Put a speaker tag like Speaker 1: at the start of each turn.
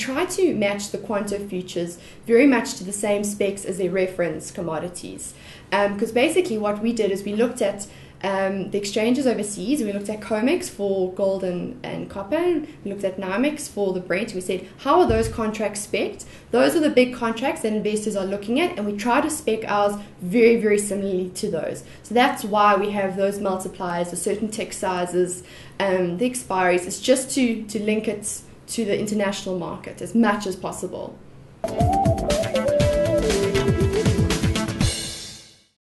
Speaker 1: try to match the Quanto futures very much to the same specs as their reference commodities. Because um, basically, what we did is we looked at um, the exchanges overseas. We looked at COMEX for gold and, and copper. We looked at NYMEX for the Brent. We said, how are those contracts spec Those are the big contracts that investors are looking at, and we try to spec ours very, very similarly to those. So that's why we have those multipliers, the certain tick sizes, um, the expiries. It's just to, to link it to the international market as much as possible.